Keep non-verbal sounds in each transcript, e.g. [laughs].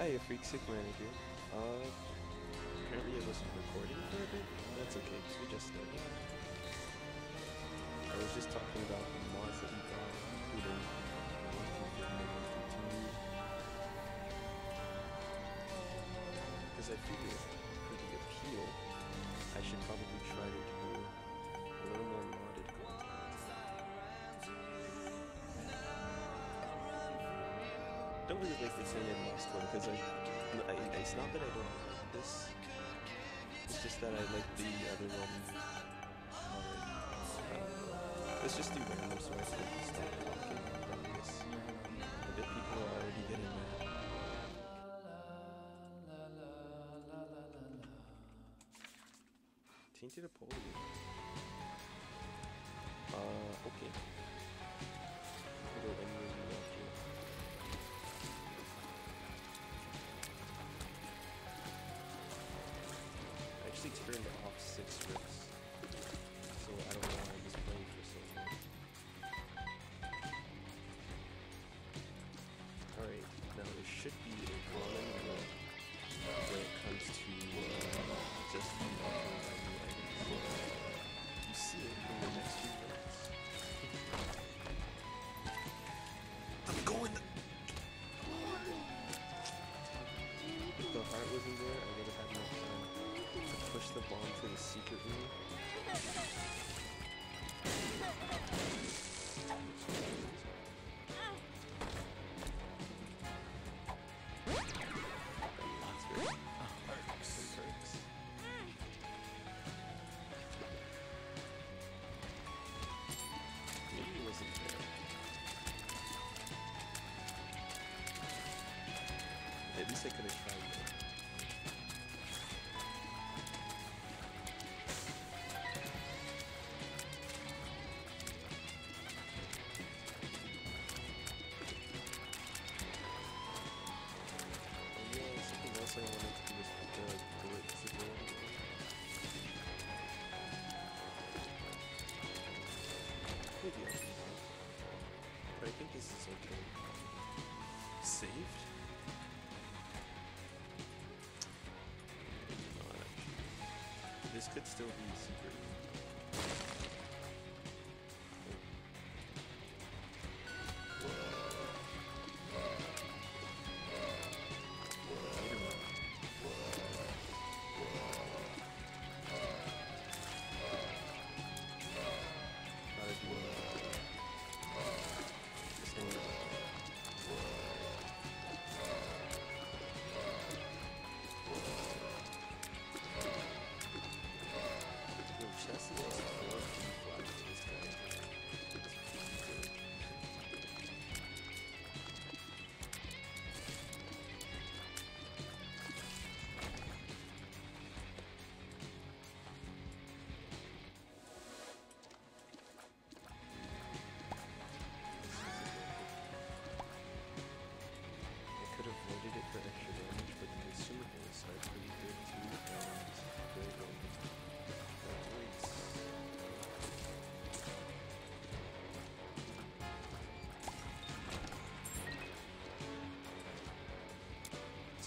Hi, Freak Sickmmaner. Uh, apparently I wasn't recording for a bit. That's okay, because we just started. I was just talking about the mods that we got, including Because I figured, for the appeal, I should probably try to really like the thing in Lost One because I, I, it's not that I don't like this. It's just that I like the other one. Let's just do random so I can stop talking about this. I bet people are already getting mad. Tainted Apollyon. Uh, okay. Actually turned off six it wasn't there. At least I could have tried I wanted to glitz. Maybe I'll. But I think this is okay. Saved? This could still be secret.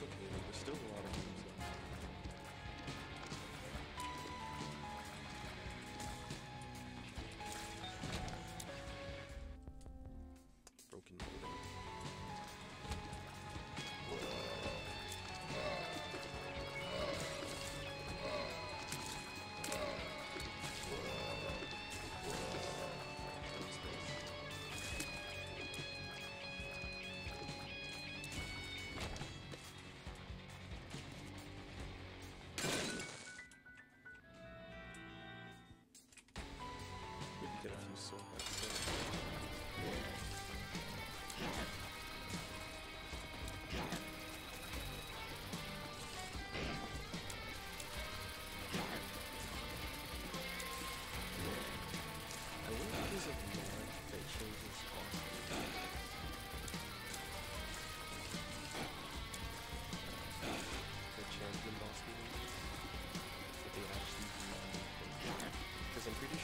Okay,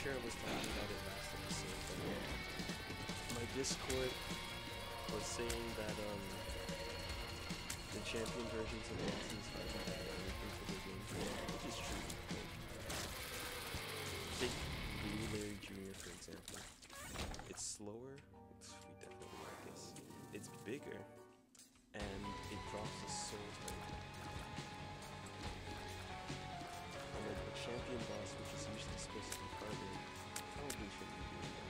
sure I was talking about it my Discord was saying that um the champion versions of bosses haven't had anything for their gameplay, which is true. Take Blue Larry Jr. for example. It's slower. It's, we definitely like this. It's bigger, and it drops a soul type. And then the champion boss, which is usually supposed to be probably shouldn't be doing that.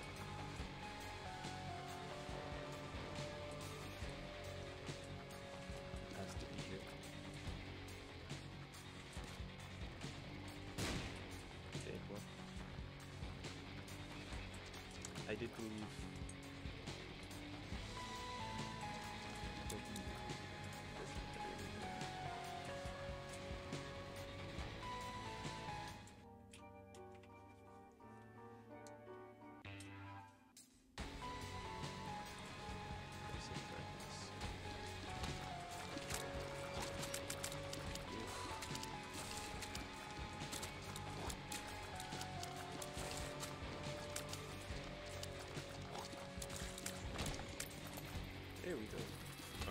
Has to be here. Okay, well. I did believe.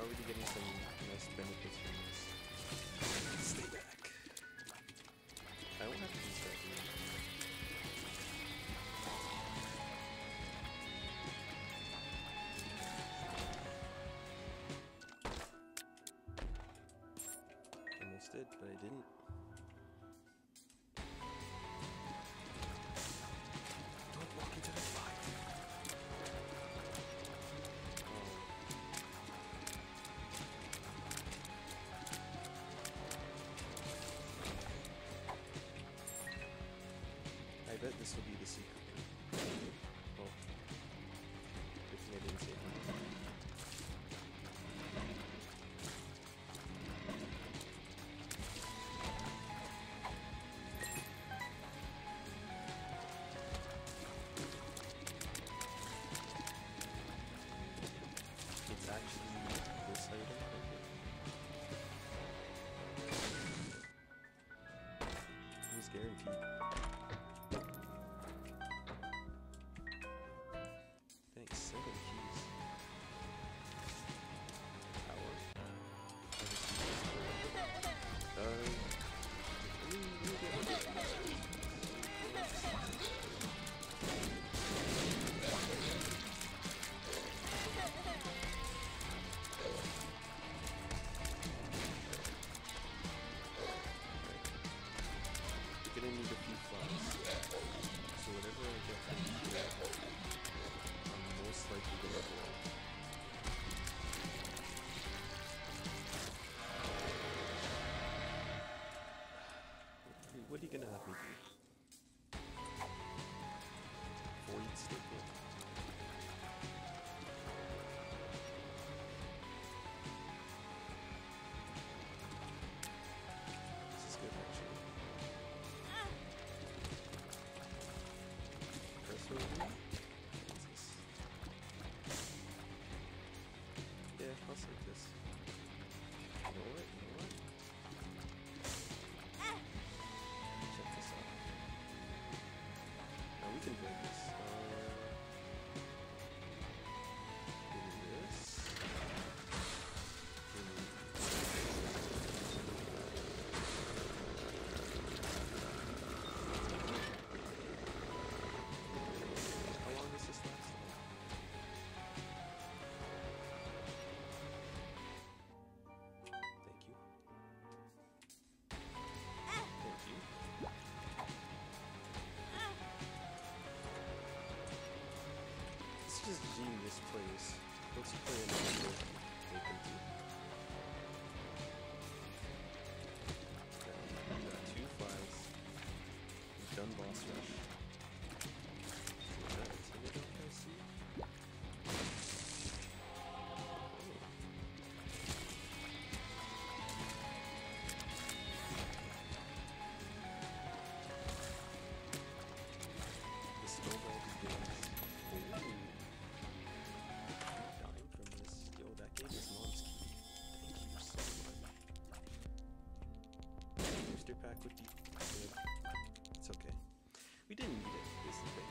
Already getting some nice benefits from this. Stay back. I don't have to be stuck here. Almost did, but I didn't. Be the secret. Good thing I didn't. It's actually this item. Guaranteed. Can build just genius plays. Once you play It's okay. We didn't need it, the.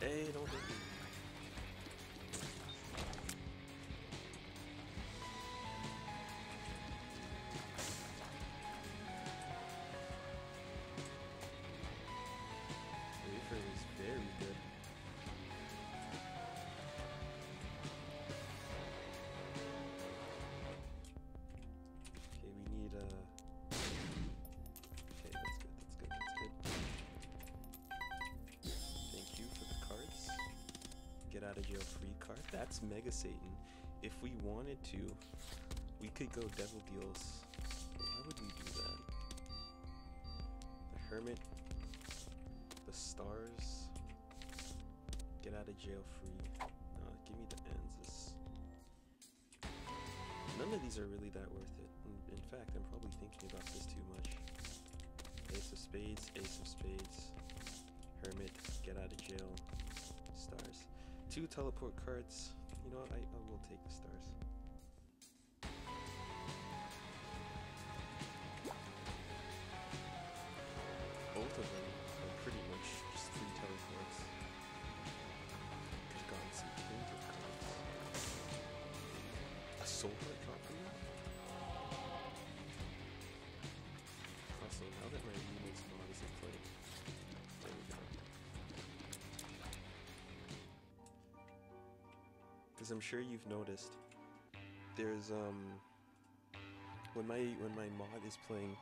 Hey, don't hit me. Okay, that's good, that's good, that's good. Thank you for the cards. Get out of jail free card. That's Mega Satan. If we wanted to, we could go Devil Deals. Why would we do that? The Hermit, the Stars, get out of jail free. No, give me the Ansuz. None of these are really that worth it. In, fact, I'm probably thinking about this too much. Ace of Spades, Ace of Spades, Hermit, get out of jail, stars. Two teleport cards. You know what? I, I will take the stars. Both of them I'm sure you've noticed, there's um, when my when my mod is playing,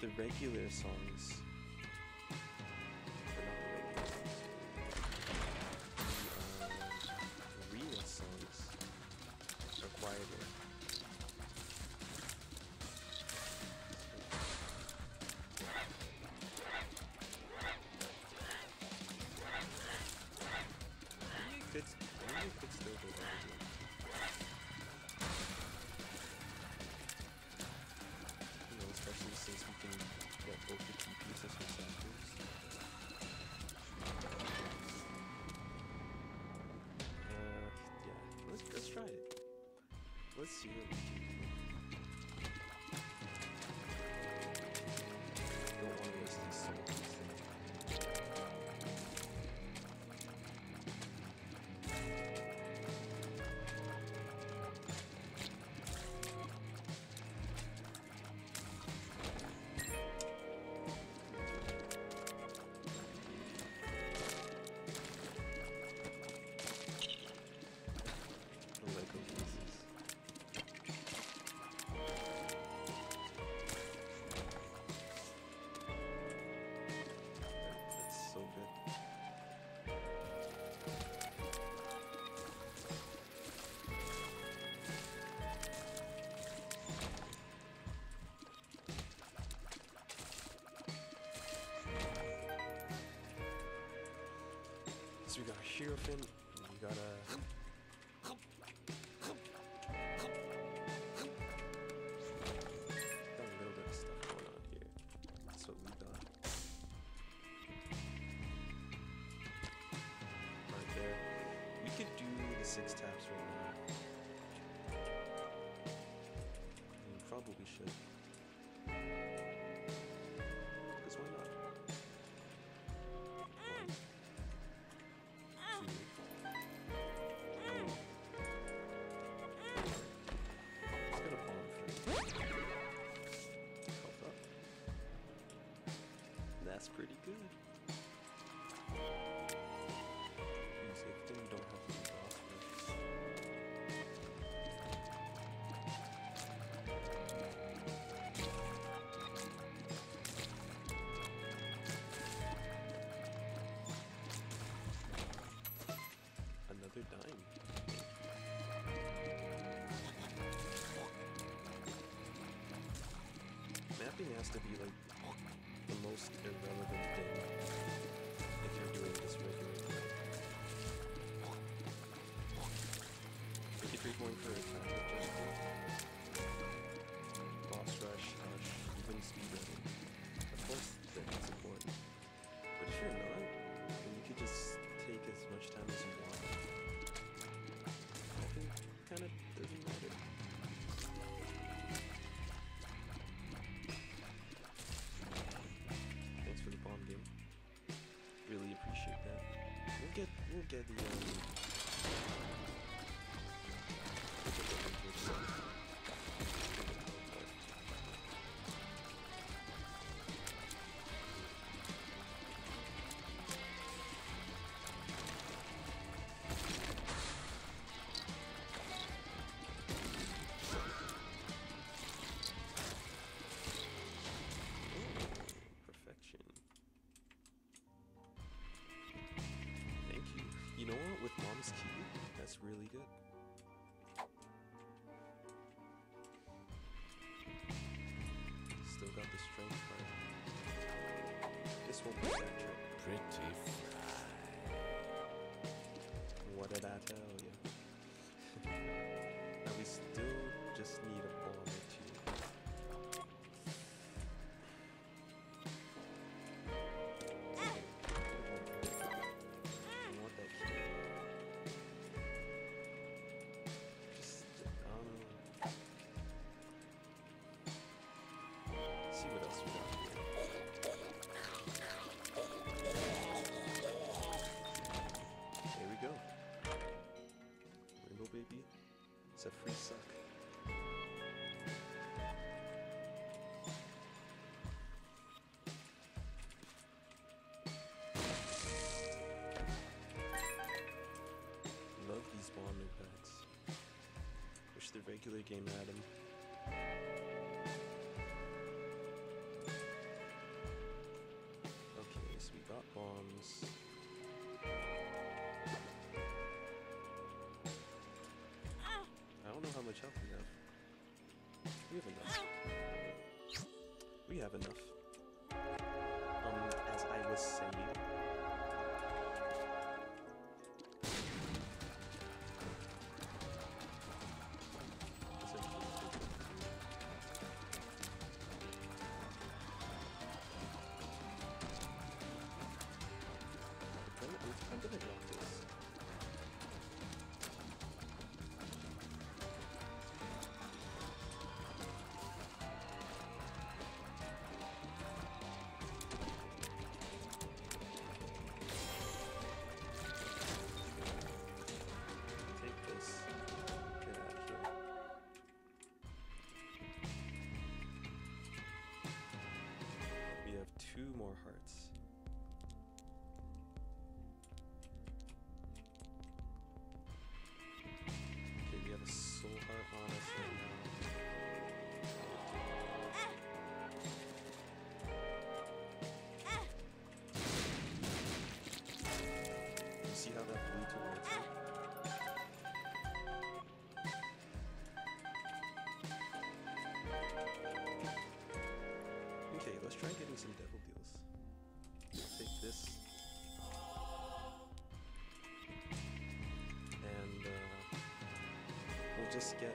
the regular songs, See we got. Right there. We could do the six taps right now. We probably should. Mapping has to be like the most irrelevant thing if you're doing this regularly. If you're going for a kind of we'll get the um. That's really good. The regular game Adam. Okay, so we got bombs. I don't know how much health we have. We have enough. We have enough. Um, as I was saying. Let's try getting some devil deals. Take this. And uh, we'll just get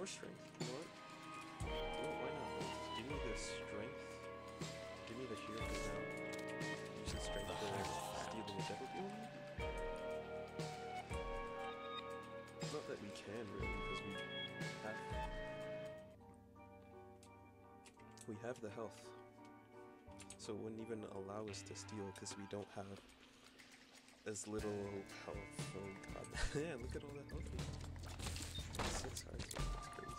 Or strength. You know what? Know why not? Give me the strength. Give me the hero now. Use the strength for stealing a devil deal. Not that we can really, because we have we have the health. So it wouldn't even allow us to steal because we don't have as little health. Oh god. [laughs] yeah, look at all that health. Six hearts. That's crazy.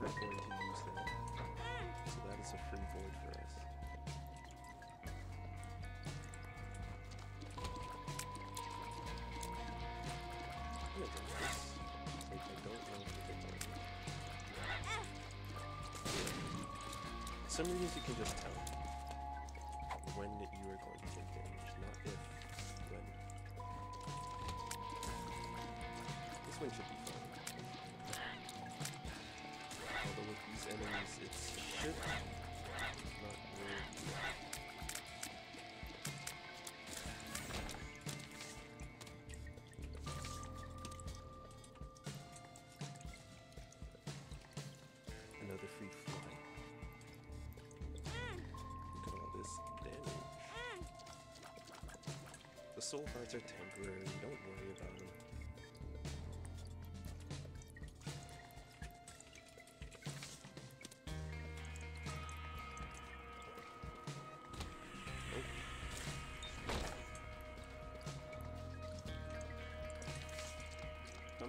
Going to use that. So that is a free void for us. Some reasons you can just tell when you are going to take damage, not if, when. This one should be enemies, it should not really. Another free fly. Look at all this damage. Mm. The soul hearts are temporary, don't worry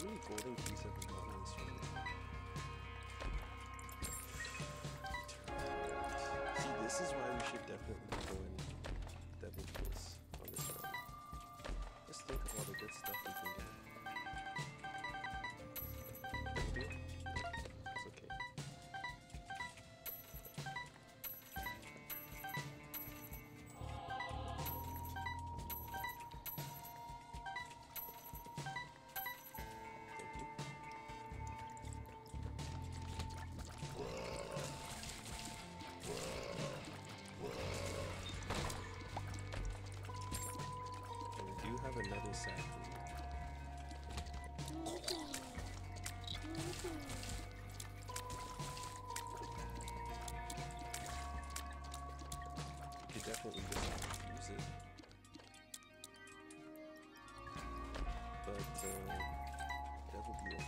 many golden keys have we gotten in this run? See, this is why we should definitely be going Devil Kills on this run. Just think of all the good stuff You could definitely use it. But, uh, Devil Deal.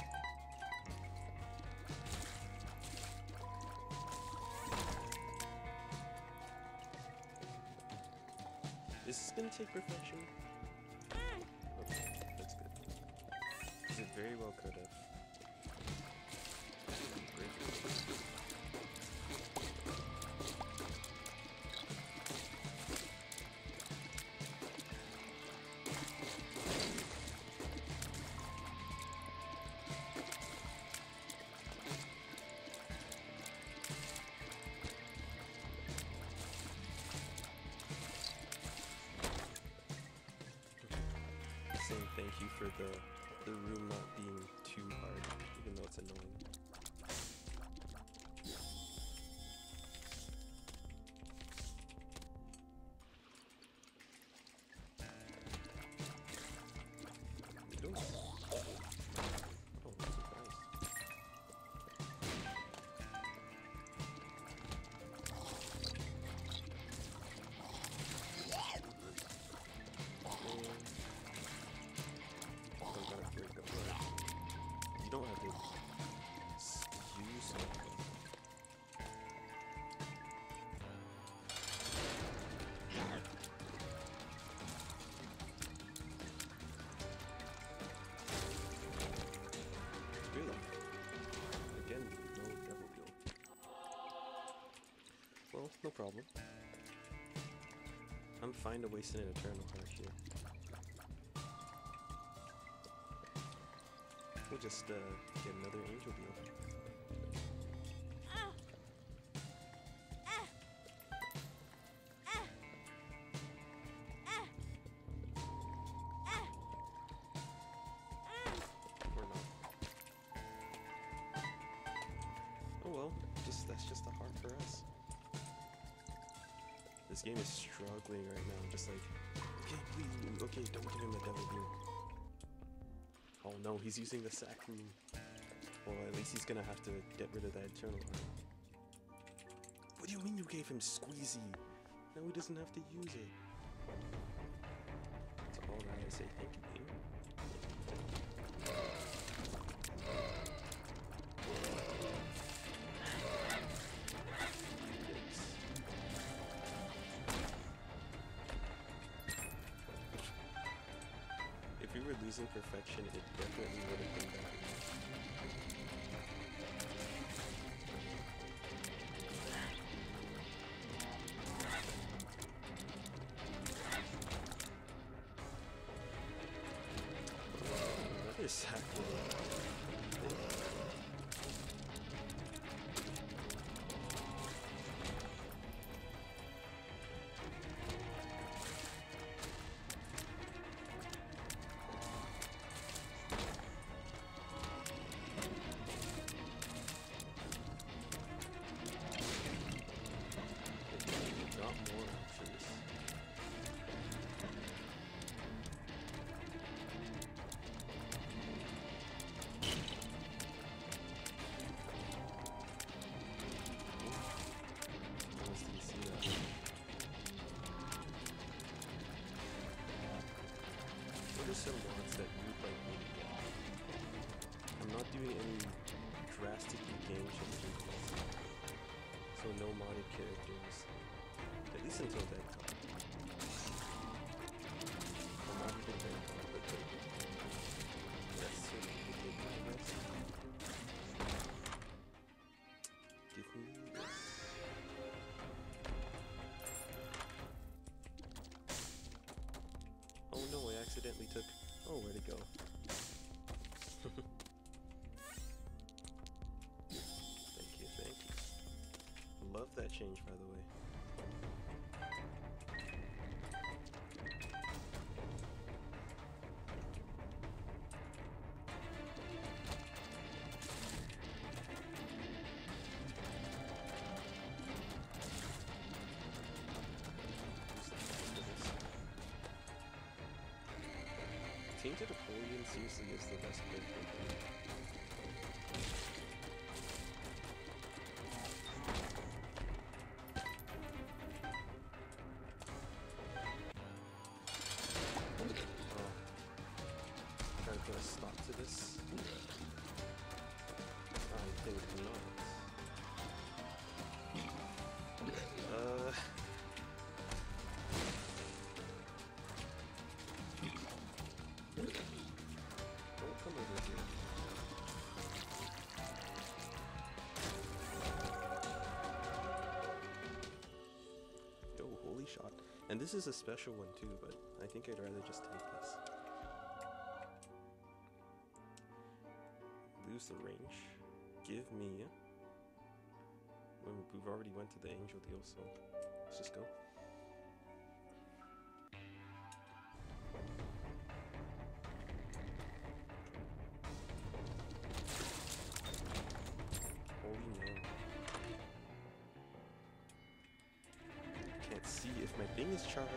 Is this gonna take perfection? Could have. Thank you for the the room not being too hard, even though it's annoying. No problem. I'm fine to waste an eternal heart here. We'll just uh, get another angel deal. This game is struggling right now. Just like, okay, please, okay, don't give him a devil deal. Oh no, he's using the sack room. Well, at least he's gonna have to get rid of that eternal. What do you mean you gave him squeezy? Now he doesn't have to use it. That's all that I say. Thank you, game. Losing perfection, it definitely would have been that. Accidentally took. Oh, where'd it go? [laughs] thank you, thank you. Love that change, by the way. Tainted Apollyon seriously is the best character. And this is a special one too, but I think I'd rather just take this. Lose the range. Give me... We've already went to the angel deal, so let's just go. If my thing is charged.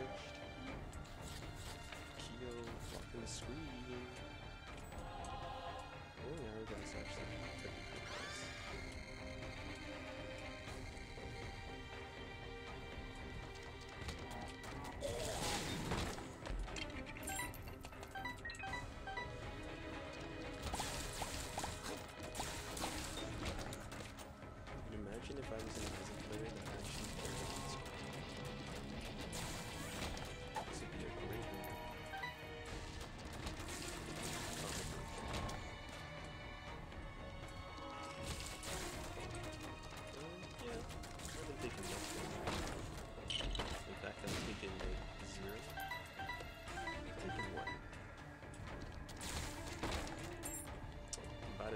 Kyo blocking the screen. Oh, yeah, Hourglass actually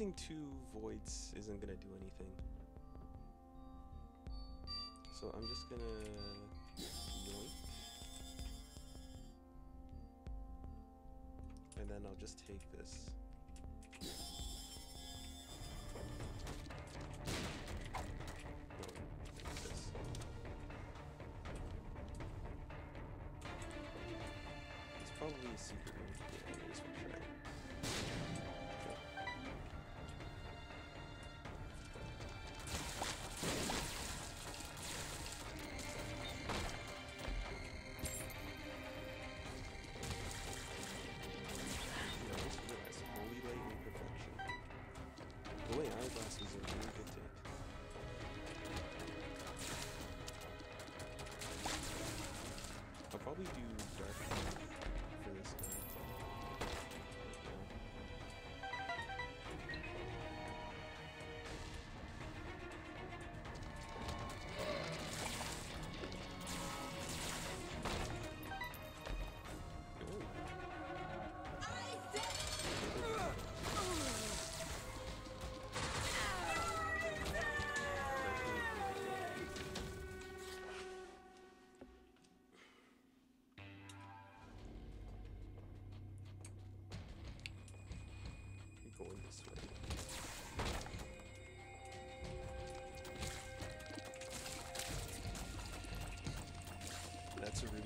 Using two voids isn't gonna do anything. So I'm just gonna yoink. And then I'll just take this. Probably a secret room. Yeah, I'll do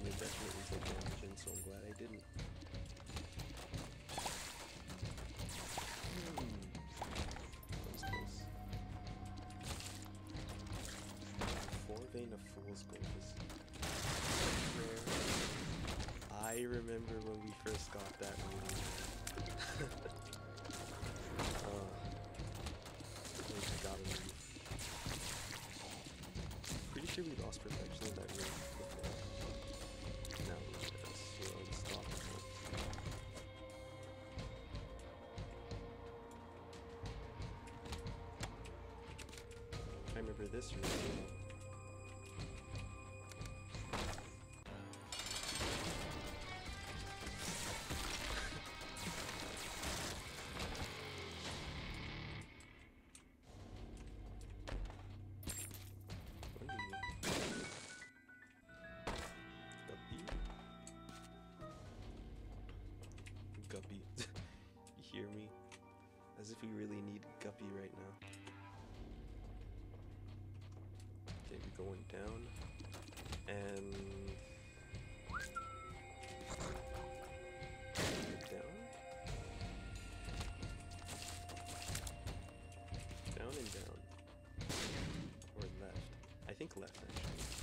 would have definitely taken damage, so I'm glad I didn't. Hmm. Four Vein of Fool's Gold is rare. I remember when we first got that one. uh, [laughs] oh. I got it. Remember this. Guppy? Guppy. [laughs] you hear me? As if we really need Guppy right now. We're going down. And... Down? Down and down. Or left. I think left, actually.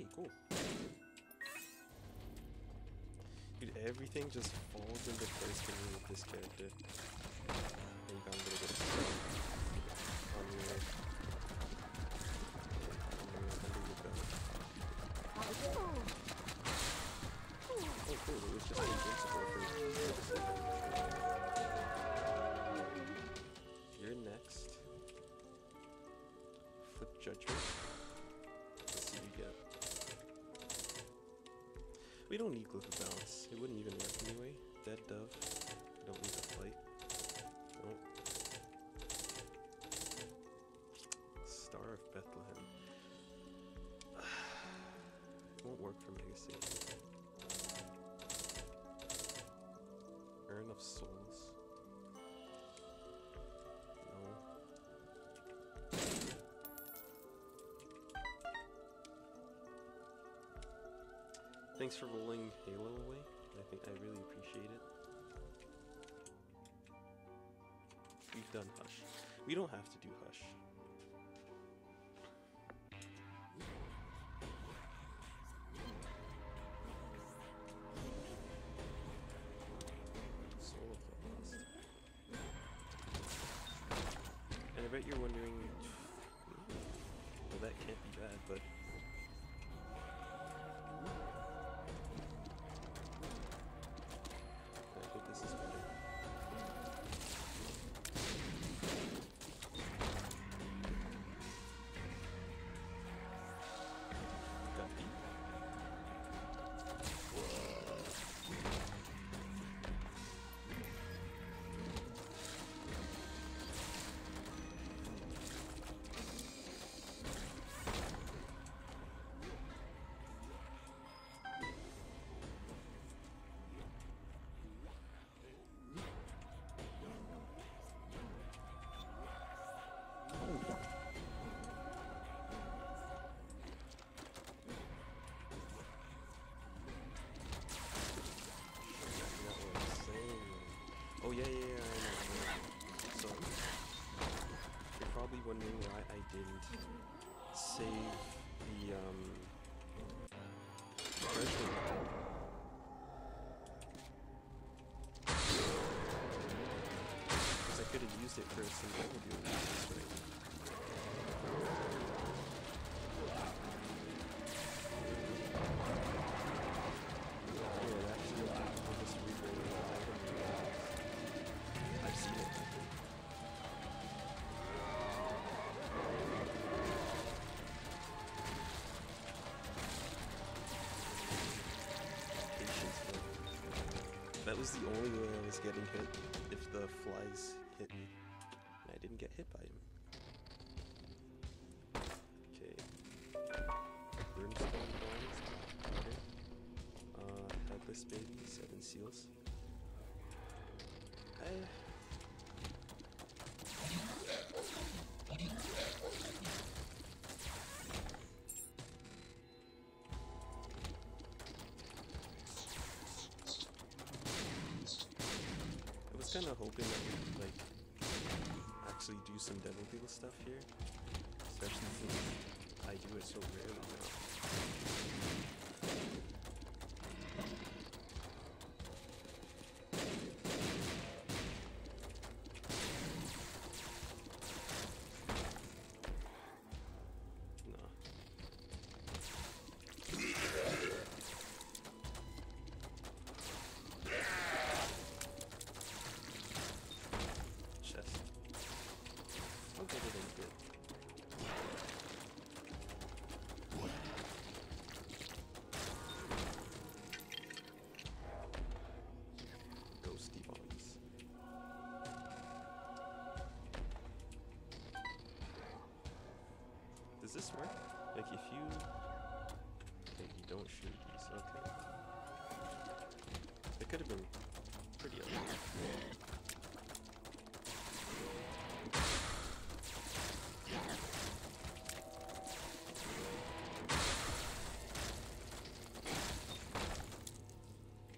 Hey, cool. Dude, everything just falls into place for me with this character. You on your belt. Oh cool, it was just invincible for You're next. Flip judgment. We don't need Glyph of Balance. It wouldn't even work anyway. Dead Dove. We don't need to fight. Nope. Star of Bethlehem. [sighs] it won't work for Mega Satan. Urn of Souls. Thanks for rolling Halo away. I think I really appreciate it. We've done Hush. We don't have to do Hush. was the only way I was getting hit, if the flies hit me. And I didn't get hit by him. Okay. Brimstone bombs. Okay. Uh, headless baby, seven seals. Was kind of hoping that we'd like actually do some Devil Deal stuff here, especially since I do it so rarely now. Does this work? Like if you Okay, you don't shoot these, okay. It could have been pretty ugly.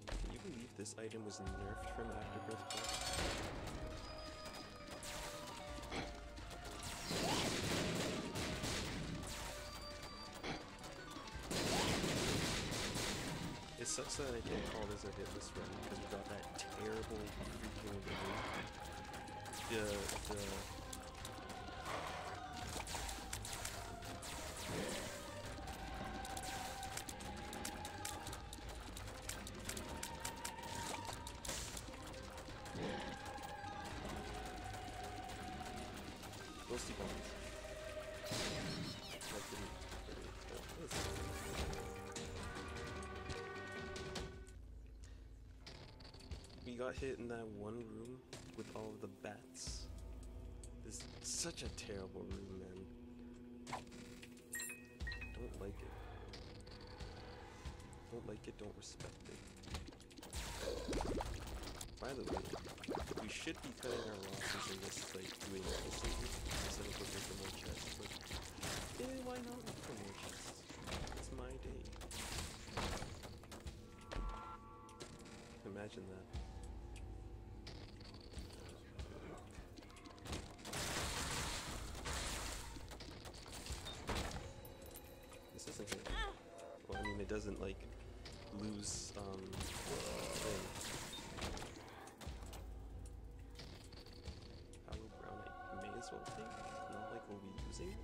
Can you believe this item was nerfed from Afterbirth It sucks that I can't call this a hitless run because we got that terrible freaking. Uh, the the got hit in that one room with all of the bats. This is such a terrible room, man. Don't like it. Don't like it, don't respect it. By the way, we should be cutting our losses and just like doing opposite instead of looking for more chests, but why not look for more chests? It's my day. Imagine that. This isn't gonna. Mean, it doesn't like lose um thing. Hallowed Ground I may as well take. Not like we'll be using it.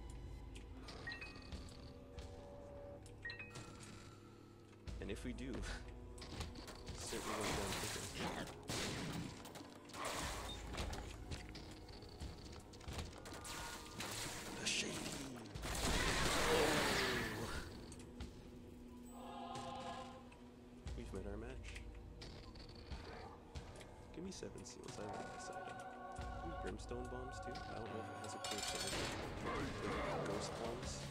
And if we do, [laughs] certainly 27 seals. I like that second. Brimstone bombs too. I don't know if it has a cool sound. Ghost bombs.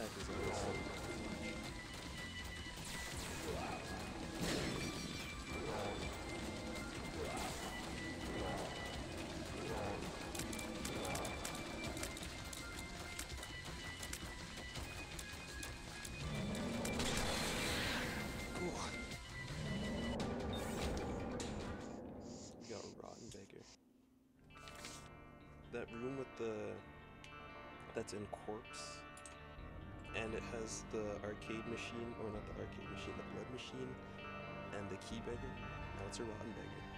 Attack is Beggar. That room with the that's in corpse and it has the arcade machine or not the arcade machine, the blood machine and the key beggar. Now it's a rotten beggar.